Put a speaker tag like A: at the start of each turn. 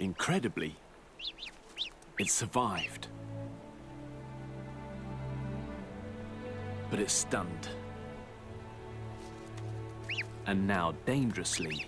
A: Incredibly, it survived. But it's stunned. And now dangerously